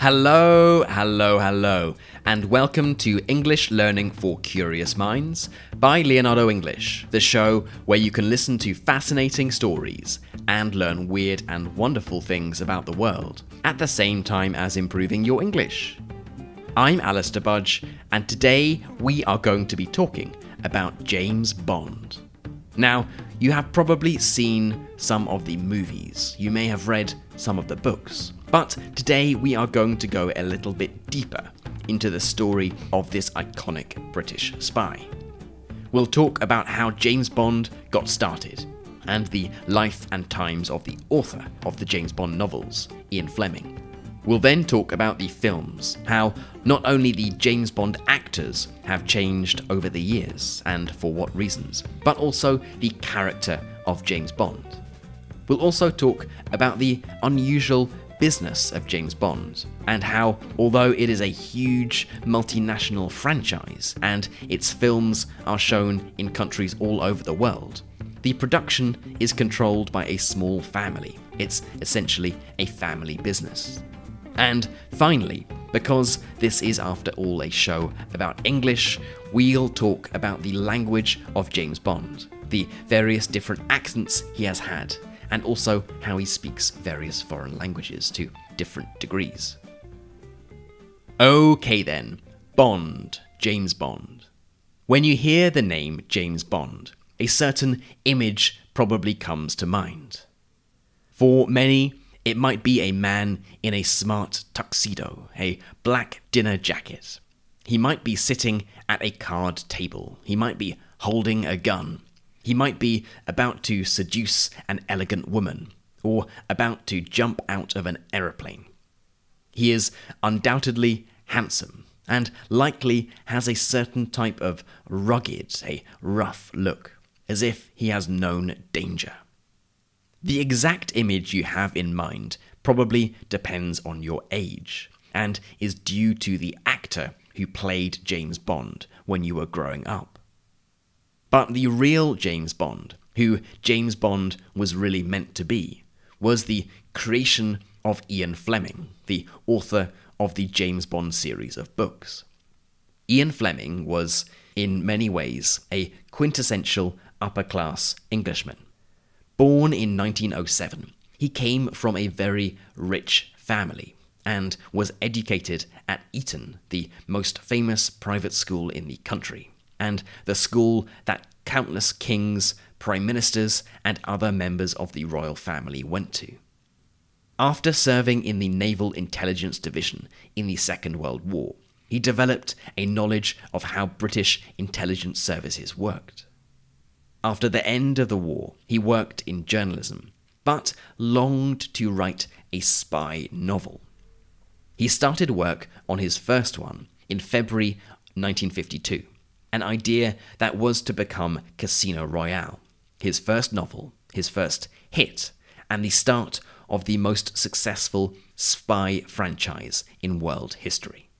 Hello, hello, hello, and welcome to English Learning for Curious Minds by Leonardo English, the show where you can listen to fascinating stories and learn weird and wonderful things about the world at the same time as improving your English. I'm Alistair Budge, and today we are going to be talking about James Bond. Now, you have probably seen some of the movies, you may have read some of the books. But today we are going to go a little bit deeper into the story of this iconic British spy. We'll talk about how James Bond got started and the life and times of the author of the James Bond novels, Ian Fleming. We'll then talk about the films, how not only the James Bond actors have changed over the years and for what reasons, but also the character of James Bond. We'll also talk about the unusual business of James Bond, and how, although it is a huge multinational franchise and its films are shown in countries all over the world, the production is controlled by a small family. It's essentially a family business. And finally, because this is after all a show about English, we'll talk about the language of James Bond, the various different accents he has had, and also how he speaks various foreign languages to different degrees. Okay then, Bond, James Bond. When you hear the name James Bond, a certain image probably comes to mind. For many, it might be a man in a smart tuxedo, a black dinner jacket. He might be sitting at a card table. He might be holding a gun. He might be about to seduce an elegant woman, or about to jump out of an aeroplane. He is undoubtedly handsome, and likely has a certain type of rugged, a rough look, as if he has known danger. The exact image you have in mind probably depends on your age, and is due to the actor who played James Bond when you were growing up. But the real James Bond, who James Bond was really meant to be, was the creation of Ian Fleming, the author of the James Bond series of books. Ian Fleming was, in many ways, a quintessential upper class Englishman. Born in 1907, he came from a very rich family and was educated at Eton, the most famous private school in the country and the school that countless kings, prime ministers, and other members of the royal family went to. After serving in the Naval Intelligence Division in the Second World War, he developed a knowledge of how British intelligence services worked. After the end of the war, he worked in journalism, but longed to write a spy novel. He started work on his first one in February 1952 an idea that was to become Casino Royale, his first novel, his first hit, and the start of the most successful spy franchise in world history.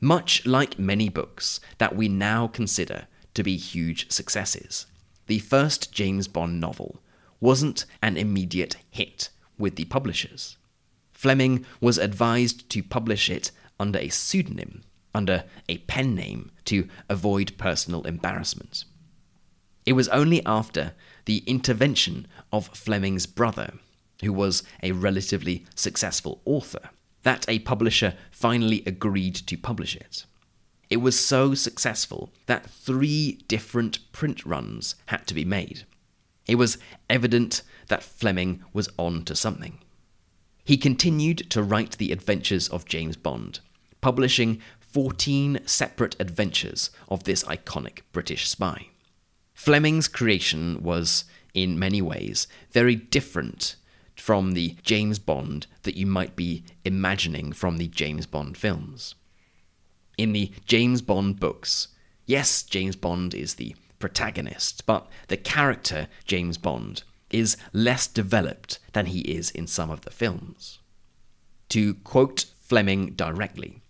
Much like many books that we now consider to be huge successes, the first James Bond novel wasn't an immediate hit with the publishers. Fleming was advised to publish it under a pseudonym under a pen name to avoid personal embarrassment. It was only after the intervention of Fleming's brother, who was a relatively successful author, that a publisher finally agreed to publish it. It was so successful that three different print runs had to be made. It was evident that Fleming was on to something. He continued to write the adventures of James Bond, publishing 14 separate adventures of this iconic British spy. Fleming's creation was, in many ways, very different from the James Bond that you might be imagining from the James Bond films. In the James Bond books, yes, James Bond is the protagonist, but the character James Bond is less developed than he is in some of the films. To quote Fleming directly,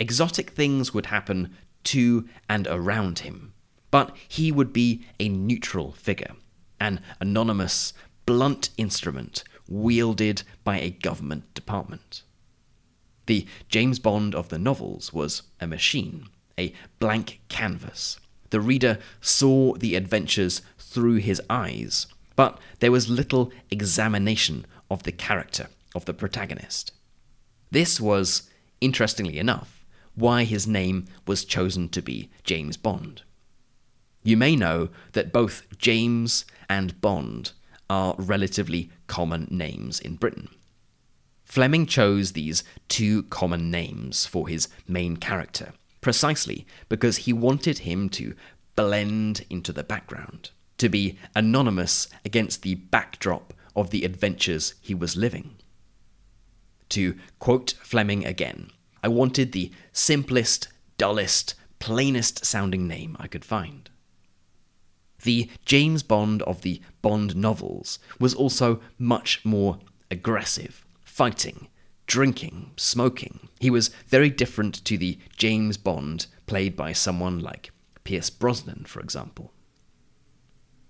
exotic things would happen to and around him, but he would be a neutral figure, an anonymous, blunt instrument wielded by a government department. The James Bond of the novels was a machine, a blank canvas. The reader saw the adventures through his eyes, but there was little examination of the character of the protagonist. This was, interestingly enough, why his name was chosen to be James Bond. You may know that both James and Bond are relatively common names in Britain. Fleming chose these two common names for his main character, precisely because he wanted him to blend into the background, to be anonymous against the backdrop of the adventures he was living. To quote Fleming again, I wanted the simplest, dullest, plainest sounding name I could find. The James Bond of the Bond novels was also much more aggressive, fighting, drinking, smoking. He was very different to the James Bond played by someone like Pierce Brosnan, for example.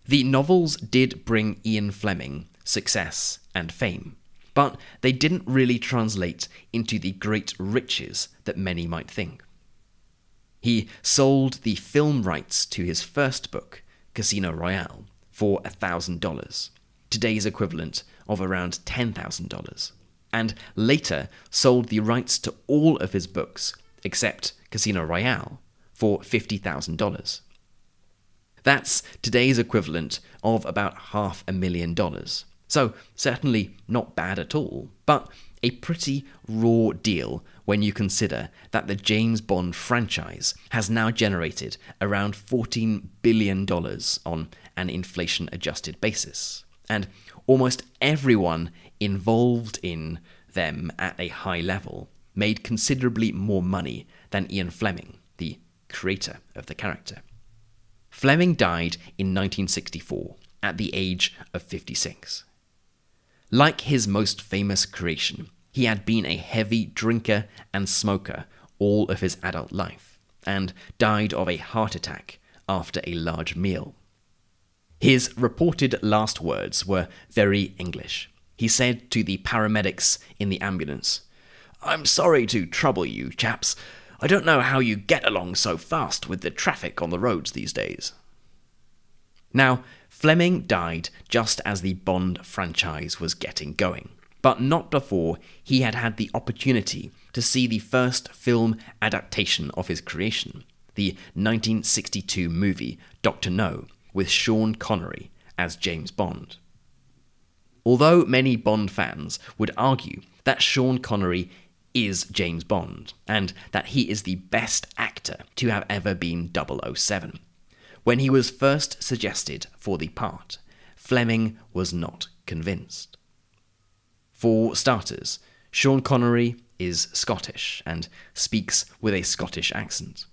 The novels did bring Ian Fleming success and fame, but they didn't really translate into the great riches that many might think. He sold the film rights to his first book, Casino Royale, for $1,000, today's equivalent of around $10,000, and later sold the rights to all of his books, except Casino Royale, for $50,000. That's today's equivalent of about half a million dollars. So, certainly not bad at all, but a pretty raw deal when you consider that the James Bond franchise has now generated around $14 billion on an inflation adjusted basis. And almost everyone involved in them at a high level made considerably more money than Ian Fleming, the creator of the character. Fleming died in 1964 at the age of 56. Like his most famous creation, he had been a heavy drinker and smoker all of his adult life, and died of a heart attack after a large meal. His reported last words were very English. He said to the paramedics in the ambulance, I'm sorry to trouble you, chaps. I don't know how you get along so fast with the traffic on the roads these days. Now, Fleming died just as the Bond franchise was getting going, but not before he had had the opportunity to see the first film adaptation of his creation, the 1962 movie Dr. No, with Sean Connery as James Bond. Although many Bond fans would argue that Sean Connery is James Bond, and that he is the best actor to have ever been 007. When he was first suggested for the part, Fleming was not convinced. For starters, Sean Connery is Scottish and speaks with a Scottish accent.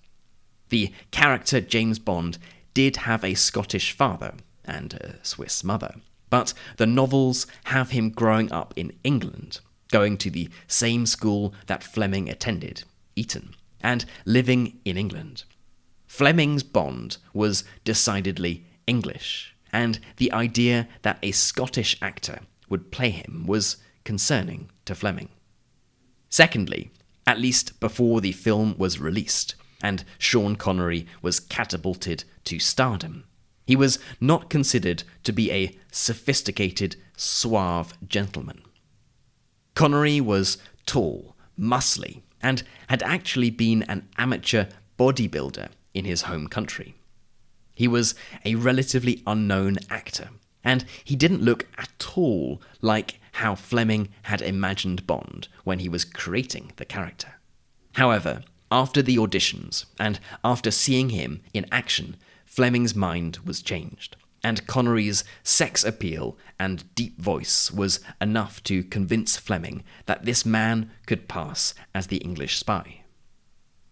The character James Bond did have a Scottish father and a Swiss mother, but the novels have him growing up in England, going to the same school that Fleming attended, Eton, and living in England. Fleming's Bond was decidedly English, and the idea that a Scottish actor would play him was concerning to Fleming. Secondly, at least before the film was released and Sean Connery was catapulted to stardom, he was not considered to be a sophisticated, suave gentleman. Connery was tall, muscly, and had actually been an amateur bodybuilder in his home country. He was a relatively unknown actor, and he didn't look at all like how Fleming had imagined Bond when he was creating the character. However, after the auditions, and after seeing him in action, Fleming's mind was changed, and Connery's sex appeal and deep voice was enough to convince Fleming that this man could pass as the English spy.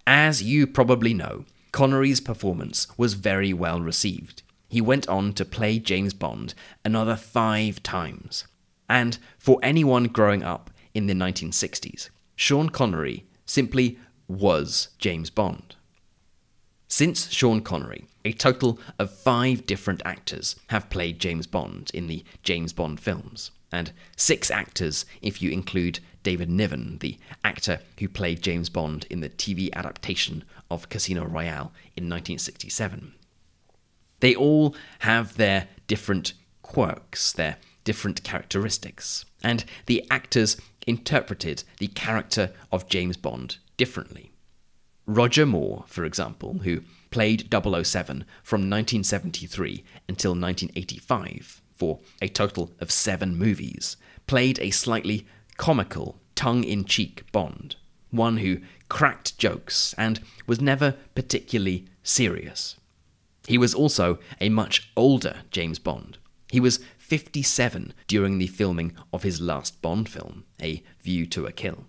As you probably know, Connery's performance was very well received. He went on to play James Bond another five times. And for anyone growing up in the 1960s, Sean Connery simply was James Bond. Since Sean Connery, a total of five different actors have played James Bond in the James Bond films, and six actors if you include David Niven, the actor who played James Bond in the TV adaptation of Casino Royale in 1967. They all have their different quirks, their different characteristics, and the actors interpreted the character of James Bond differently. Roger Moore, for example, who played 007 from 1973 until 1985 for a total of seven movies, played a slightly comical, tongue in cheek Bond, one who cracked jokes and was never particularly serious. He was also a much older James Bond. He was 57 during the filming of his last Bond film, A View to a Kill.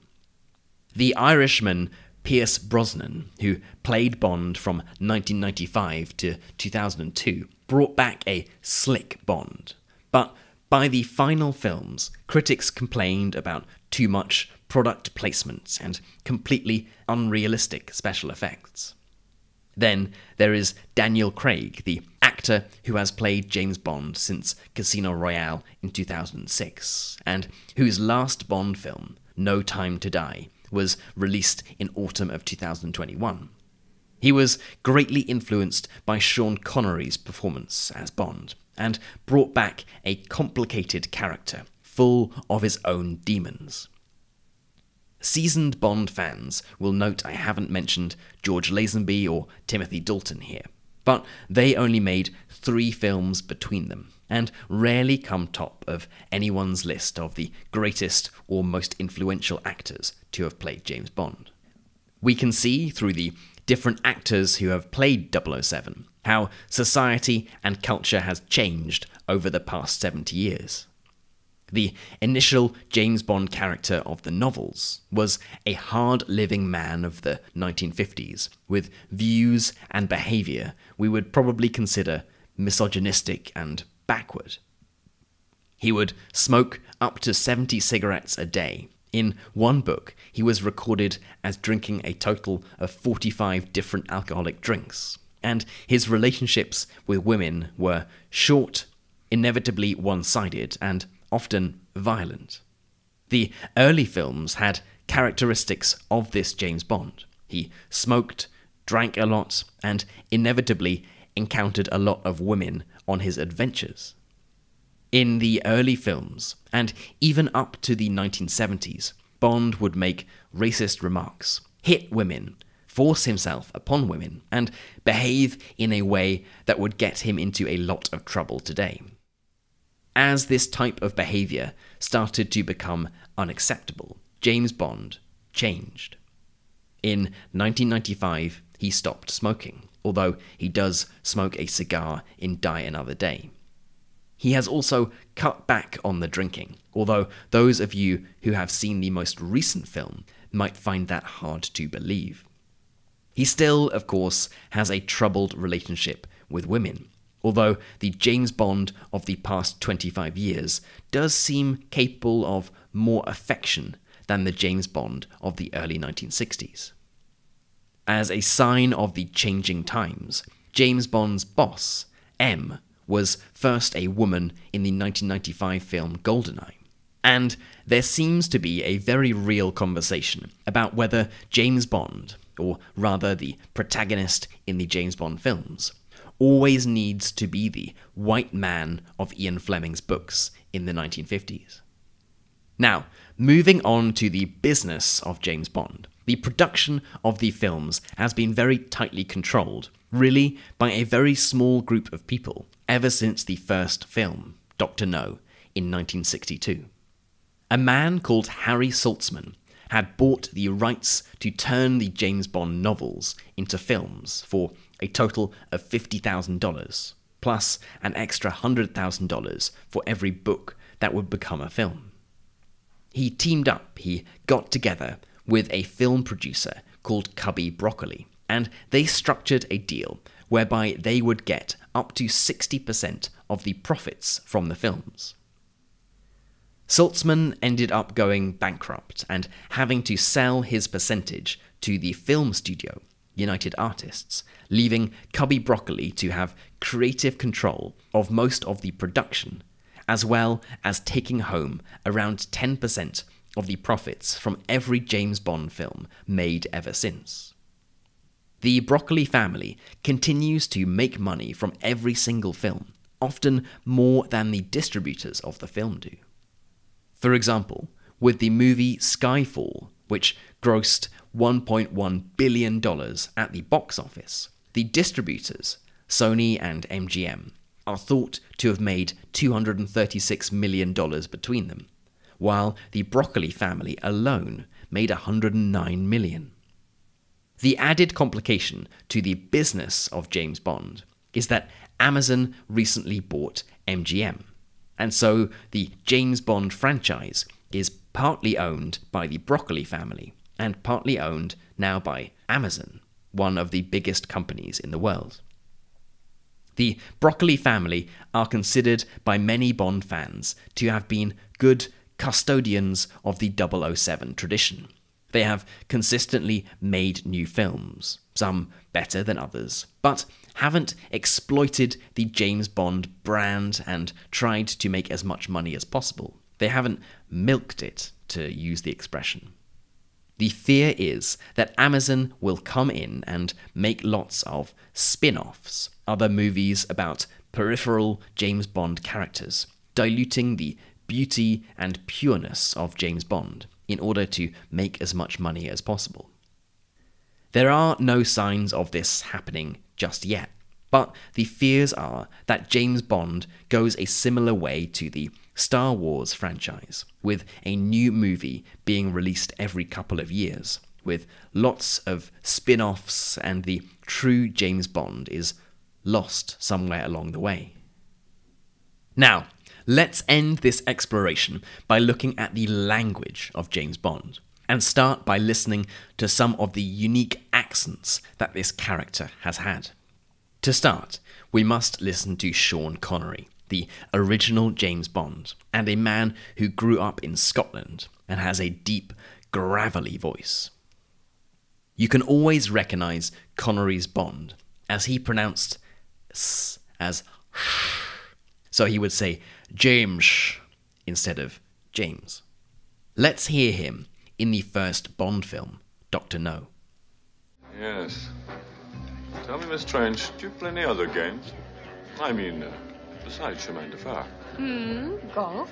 The Irishman Pierce Brosnan, who played Bond from 1995 to 2002, brought back a slick Bond. But by the final films, critics complained about too much product placement and completely unrealistic special effects. Then there is Daniel Craig, the actor who has played James Bond since Casino Royale in 2006, and whose last Bond film, No Time to Die, was released in autumn of 2021. He was greatly influenced by Sean Connery's performance as Bond, and brought back a complicated character, full of his own demons. Seasoned Bond fans will note I haven't mentioned George Lazenby or Timothy Dalton here, but they only made three films between them, and rarely come top of anyone's list of the greatest or most influential actors to have played James Bond. We can see through the different actors who have played 007 how society and culture has changed over the past 70 years. The initial James Bond character of the novels was a hard living man of the 1950s, with views and behaviour we would probably consider misogynistic and backward. He would smoke up to 70 cigarettes a day. In one book, he was recorded as drinking a total of 45 different alcoholic drinks, and his relationships with women were short, inevitably one sided, and often violent. The early films had characteristics of this James Bond. He smoked, drank a lot, and inevitably encountered a lot of women on his adventures. In the early films, and even up to the 1970s, Bond would make racist remarks, hit women, force himself upon women, and behave in a way that would get him into a lot of trouble today. As this type of behaviour started to become unacceptable, James Bond changed. In 1995, he stopped smoking although he does smoke a cigar in Die Another Day. He has also cut back on the drinking, although those of you who have seen the most recent film might find that hard to believe. He still, of course, has a troubled relationship with women, although the James Bond of the past 25 years does seem capable of more affection than the James Bond of the early 1960s. As a sign of the changing times, James Bond's boss, M, was first a woman in the 1995 film Goldeneye. And there seems to be a very real conversation about whether James Bond, or rather the protagonist in the James Bond films, always needs to be the white man of Ian Fleming's books in the 1950s. Now, moving on to the business of James Bond. The production of the films has been very tightly controlled, really by a very small group of people, ever since the first film, Dr. No, in 1962. A man called Harry Saltzman had bought the rights to turn the James Bond novels into films for a total of $50,000, plus an extra $100,000 for every book that would become a film. He teamed up, he got together with a film producer called Cubby Broccoli, and they structured a deal whereby they would get up to 60% of the profits from the films. Saltzman ended up going bankrupt and having to sell his percentage to the film studio, United Artists, leaving Cubby Broccoli to have creative control of most of the production as well as taking home around 10% of the profits from every James Bond film made ever since. The Broccoli family continues to make money from every single film, often more than the distributors of the film do. For example, with the movie Skyfall, which grossed $1.1 billion at the box office, the distributors, Sony and MGM, are thought to have made $236 million between them, while the Broccoli family alone made 109 million. The added complication to the business of James Bond is that Amazon recently bought MGM, and so the James Bond franchise is partly owned by the Broccoli family and partly owned now by Amazon, one of the biggest companies in the world. The Broccoli family are considered by many Bond fans to have been good custodians of the 007 tradition. They have consistently made new films, some better than others, but haven't exploited the James Bond brand and tried to make as much money as possible. They haven't milked it, to use the expression. The fear is that Amazon will come in and make lots of spin offs, other movies about peripheral James Bond characters, diluting the beauty and pureness of James Bond in order to make as much money as possible. There are no signs of this happening just yet, but the fears are that James Bond goes a similar way to the Star Wars franchise, with a new movie being released every couple of years, with lots of spin offs, and the true James Bond is lost somewhere along the way. Now, Let's end this exploration by looking at the language of James Bond, and start by listening to some of the unique accents that this character has had. To start, we must listen to Sean Connery, the original James Bond, and a man who grew up in Scotland and has a deep, gravelly voice. You can always recognize Connery's Bond, as he pronounced s as sh. So he would say James instead of James. Let's hear him in the first Bond film, Dr. No. Yes. Tell me, Miss Trench, do you play any other games? I mean, uh, besides chemin de fer. Hmm, golf,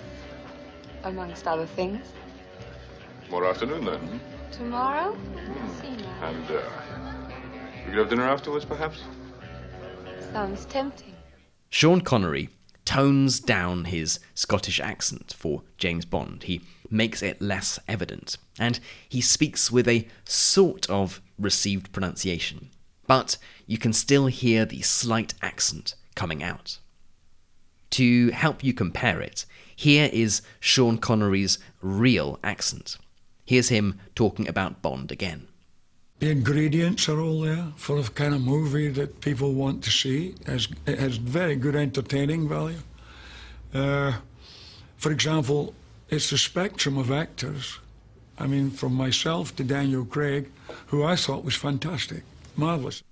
amongst other things. More afternoon, then. hmm? Tomorrow? Let's see now. And, uh, we could have dinner afterwards, perhaps? Sounds tempting. Sean Connery tones down his Scottish accent for James Bond. He makes it less evident, and he speaks with a sort of received pronunciation. But you can still hear the slight accent coming out. To help you compare it, here is Sean Connery's real accent. Here's him talking about Bond again. The ingredients are all there for the kind of movie that people want to see. It has, it has very good entertaining value. Uh, for example, it's a spectrum of actors. I mean, from myself to Daniel Craig, who I thought was fantastic, marvelous.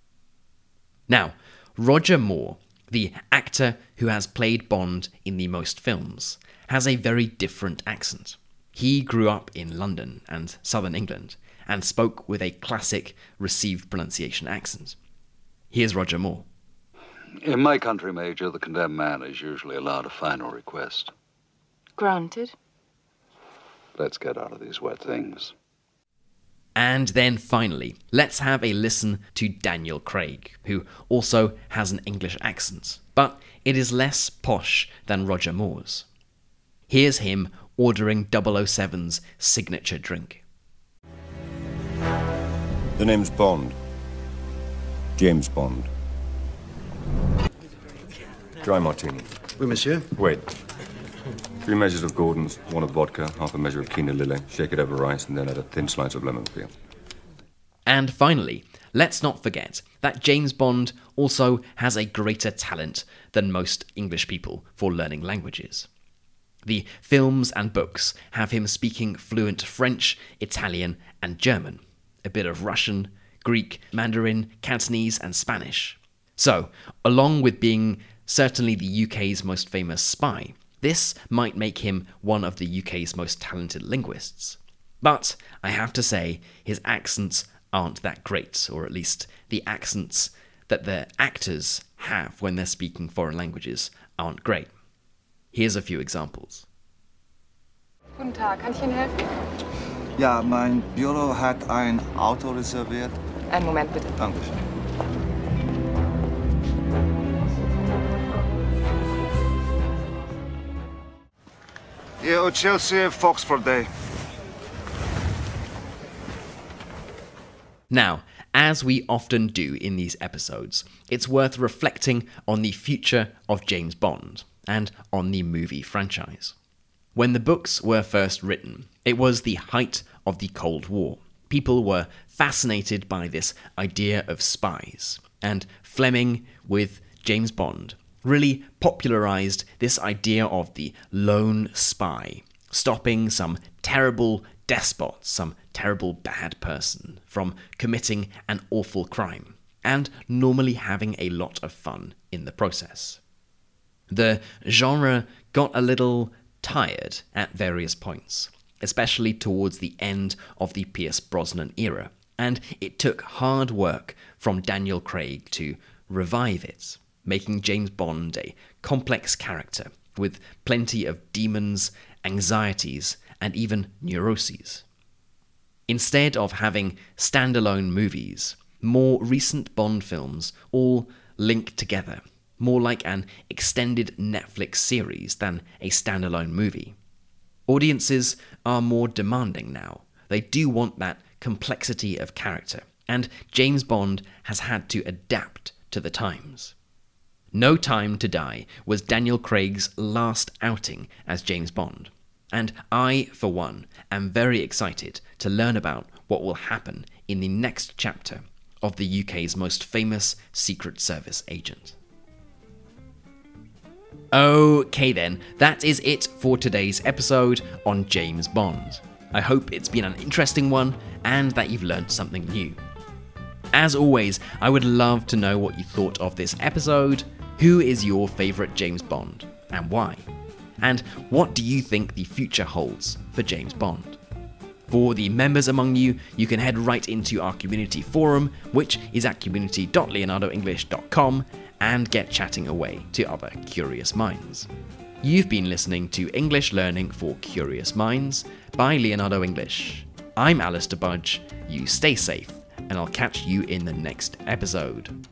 Now, Roger Moore, the actor who has played Bond in the most films, has a very different accent. He grew up in London and southern England and spoke with a classic received pronunciation accent. Here's Roger Moore. In my country, Major, the condemned man is usually allowed a final request. Granted. Let's get out of these wet things. And then finally, let's have a listen to Daniel Craig, who also has an English accent, but it is less posh than Roger Moore's. Here's him ordering 007's signature drink. The name's Bond. James Bond. Dry martini. Oui, monsieur. Wait. Three measures of Gordon's, one of vodka, half a measure of Kina Lillet, shake it over rice, and then add a thin slice of lemon peel. And finally, let's not forget that James Bond also has a greater talent than most English people for learning languages. The films and books have him speaking fluent French, Italian, and German, a bit of Russian, Greek, Mandarin, Cantonese, and Spanish. So, along with being certainly the UK's most famous spy, This might make him one of the UK's most talented linguists. But I have to say, his accents aren't that great, or at least the accents that the actors have when they're speaking foreign languages aren't great. Here's a few examples. Guten Tag, kann ich Ihnen helfen? Ja, mein Büro hat ein Auto reserviert. Einen Moment bitte. Dankeschön. Day. Now, as we often do in these episodes, it's worth reflecting on the future of James Bond and on the movie franchise. When the books were first written, it was the height of the Cold War. People were fascinated by this idea of spies, and Fleming, with James Bond, really popularized this idea of the lone spy, stopping some terrible despot, some terrible bad person, from committing an awful crime, and normally having a lot of fun in the process. The genre got a little tired at various points, especially towards the end of the Pierce Brosnan era, and it took hard work from Daniel Craig to revive it, making James Bond a complex character with plenty of demons, anxieties, and even neuroses. Instead of having standalone movies, more recent Bond films all link together, more like an extended Netflix series than a standalone movie. Audiences are more demanding now. They do want that complexity of character, and James Bond has had to adapt to the times. No Time to Die was Daniel Craig's last outing as James Bond, and I, for one, am very excited to learn about what will happen in the next chapter of the UK's most famous Secret Service agent. Okay, then, that is it for today's episode on James Bond. I hope it's been an interesting one and that you've learned something new. As always, I would love to know what you thought of this episode. Who is your favourite James Bond and why? And what do you think the future holds for James Bond? For the members among you, you can head right into our community forum, which is at community.leonardoenglish.com, and get chatting away to other curious minds. You've been listening to English Learning for Curious Minds by Leonardo English. I'm Alistair Budge. You stay safe, and I'll catch you in the next episode.